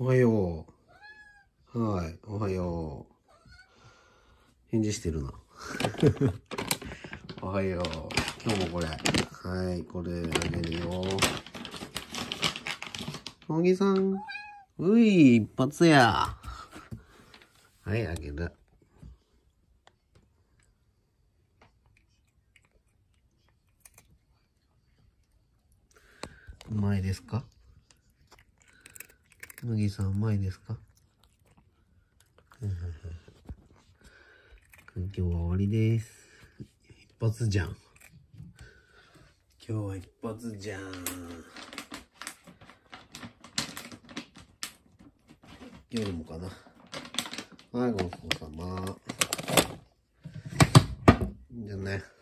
おはよう。はい、おはよう。返事してるな。おはよう。今日もこれ。はい、これあげるよ。小木さん。うい、一発や。はい、あげる。うまいですか？麦さんうまいですか？今日は終わりです。一発じゃん。今日は一発じゃん。夜もかな。はい、ごちそうさま。じゃあね。